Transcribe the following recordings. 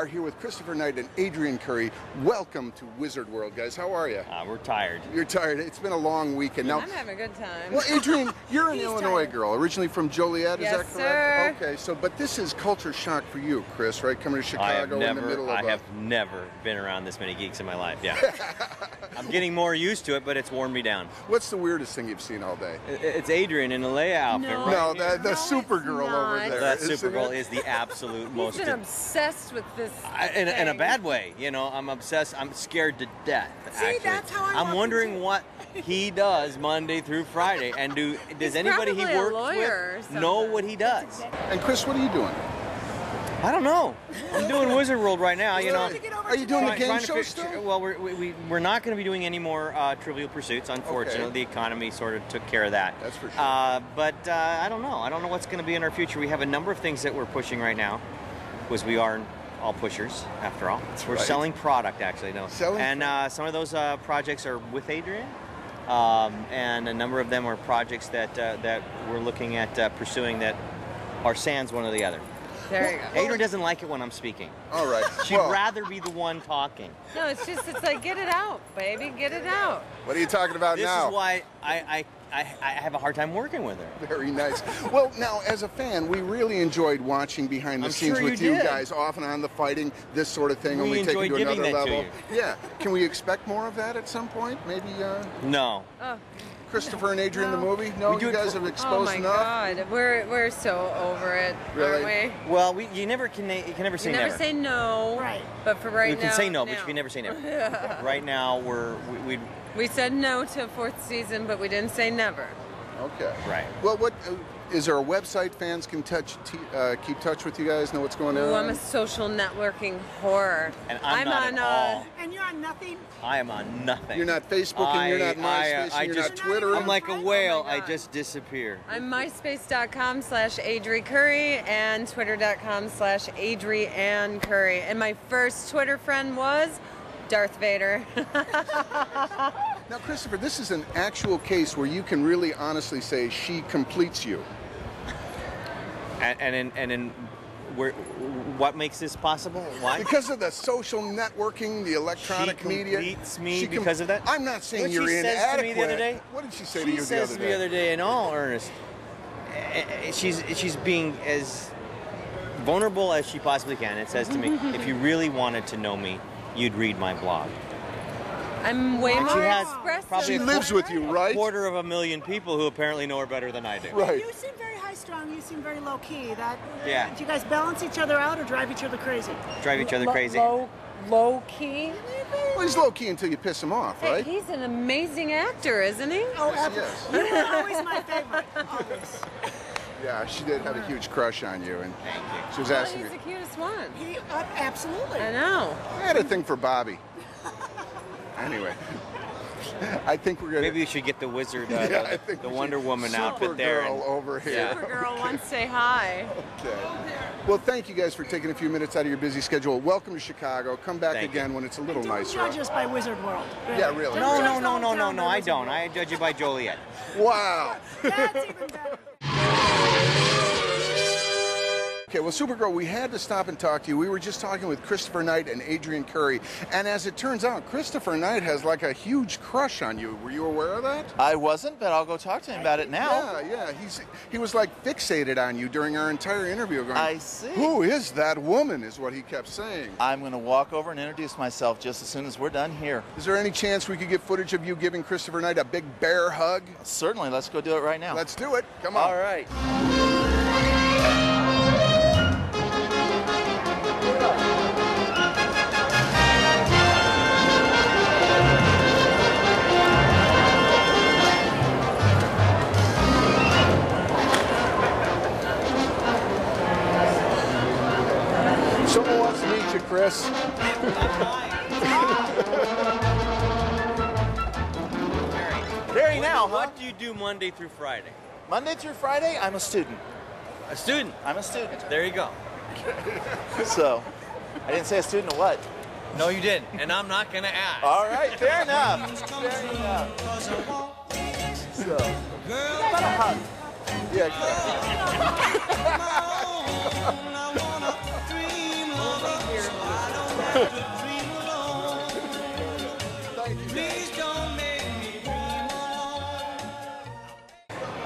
are here with Christopher Knight and Adrianne Curry. Welcome to Wizard World, guys. How are you? Uh, we're tired. You're tired. It's been a long weekend. Now, I'm having a good time. well, Adrianne, you're an Illinois tired. girl, originally from Joliet. Yes, is that correct? sir. Okay. So, but this is culture shock for you, Chris. Right, coming to Chicago I have in the middle of I a- have never been around this many geeks in my life. Yeah, I'm getting more used to it, but it's worn me down. What's the weirdest thing you've seen all day? It's Adrianne in a Leia outfit. No. right No, here. the, the No, Supergirl over there. that isn't Supergirl it? is the absolute most... He's most. been obsessed with this. I- in, a, in a bad way, you know. I'm obsessed. I'm scared to death. See, actually. that's how I I'm walk wondering into- what he does Monday through Friday, and do does He's anybody he probably works with know what he does? And Chris, what are you doing? I don't know. I'm doing Wizard World right now. You know. to get over Are you doing the game trying to show fi- still? Well, we're, we, we, we're not going to be doing any more uh, Trivial Pursuits. Unfortunately, Okay. the economy sort of took care of that. That's for sure. Uh, but uh, I don't know. I don't know what's going to be in our future. We have a number of things that we're pushing right now, because we are all pushers after all. we're right. selling product actually, no. Selling and uh, some of those uh, projects are with Adrianne. Um, and a number of them are projects that uh, that we're looking at uh, pursuing that are sans one or the other. There you go. Adrianne doesn't like it when I'm speaking. All right. She'd Well, rather be the one talking. No, it's just it's like get it out, baby, get it out. what are you talking about This now? This is why I, I, I, I have a hard time working with her. Very nice. Well, now, as a fan, we really enjoyed watching behind the I'm scenes sure with you did. guys, off and on the fighting, this sort of thing, and We we take it to another that to level. Yeah. Can we expect more of that at some point? Maybe uh, No. Oh, Christopher and Adrianne the movie? No, you it guys for- have oh exposed my enough. God, we're we're so over it, Really? aren't Well, we, you never can. You can never say You never, say no. Right. But for right you now, can say no, but now. you can never say never. right now, we're we, we We said no to a fourth season, but we didn't say never. Okay. Right. Well, what uh, is there a website fans can touch, t- uh, keep touch with you guys? Know what's going on? Ooh, I'm a social networking horror. and I'm, not on at uh. And you're on nothing. I am on nothing. You're not Facebook and you're not MySpace I, I and you're just, not Twitter. I'm like a Oh whale. I just disappear. I'm myspace.com slash Adri Curry and twitter.com slash Adrianne Curry. And my first Twitter friend was Darth Vader. Now, Christopher, this is an actual case where you can really honestly say she completes you. And and in, and in where, what makes this possible? Why? Because of the social networking, the electronic She media. completes me She com- because of that? I'm not saying What you're she inadequate. says to me the other day? What did she say she to you says the other to me day? the other day, in all earnest, eh, eh, she's she's being as vulnerable as she possibly can. It says to me, if you really wanted to know me, you'd read my blog. I'm way And she more has expressive. probably She a lives with you, right? A quarter of a million people who apparently know her better than I do. Right. You seem very high strung. You seem very low key. That. Yeah. Do you guys balance each other out or drive each other crazy? Drive each other Lo- crazy. Low, low key. Well, he's low key until you piss him off, Hey, right? he's an amazing actor, isn't he? Oh, Yes, absolutely. You were always my favorite. Always. Yeah, she did have a huge crush on you, and Thank you. she was Well, asking he's me. the cutest one. He, uh, absolutely. I know. I had a thing for Bobby. Anyway, I think we're gonna. Maybe you should get the wizard, uh, Yeah, the, the Wonder Woman outfit there. Supergirl and- over here. Yeah. Girl wants to say hi. Okay. Well, thank you guys for taking a few minutes out of your busy schedule. Welcome to Chicago. Come back Thank again when it's a little Don't nicer. judge us by Wizard World. Yeah, really. No, no, no, no, no, no. I don't. I judge you by Joliet. Wow. That's even better. Okay, well, Supergirl, we had to stop and talk to you. We were just talking with Christopher Knight and Adrianne Curry, and as it turns out, Christopher Knight has like a huge crush on you. Were you aware of that? I wasn't, but I'll go talk to him about it now. Yeah, yeah. He's he was like fixated on you during our entire interview. Going, I see. Who is that woman? Is what he kept saying. I'm going to walk over and introduce myself just as soon as we're done here. Is there any chance we could get footage of you giving Christopher Knight a big bear hug? Certainly, let's go do it right now. Let's do it. Come on. All right. You, Chris. Very now, huh? What do you do Monday through Friday? Monday through Friday, I'm a student. A student. I'm a student. There you go. So, I didn't say a student of what. No, you didn't, and I'm not gonna ask. All right, fair enough. Fair enough. So, how about a hug? Yeah.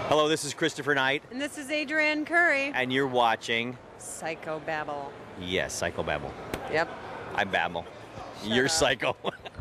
Hello, this is Christopher Knight, And this is Adrianne Curry. and you're watching Psycho Babble. Yes, Psycho Babble. Yep. I babble. You're up. psycho.